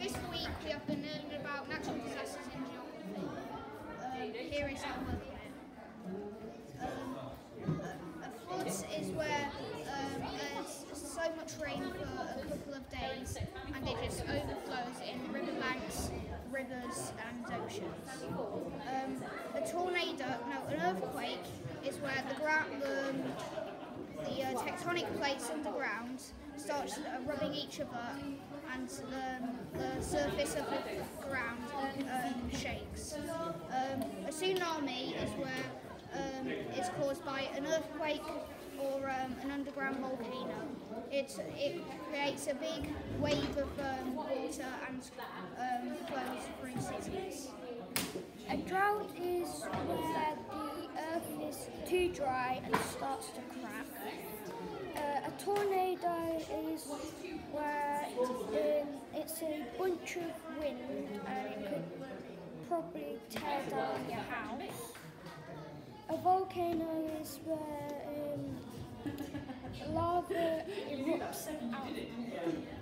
This week we have been learning about natural disasters in geography. Um, here is our. Um, a, a flood is where um, there's so much rain for a couple of days and it just overflows in riverbanks, rivers and oceans. Um, a tornado, no, an earthquake is where the ground, the tectonic plates underground starts uh, rubbing each other and the, the surface of the ground um, shakes. Um, a tsunami is where um, it's caused by an earthquake or um, an underground volcano. It, it creates a big wave of water and flows through cities. A drought is where the earth is too dry and starts to a bunch of wind and it could probably tear down your house. A volcano is where um, lava erupts out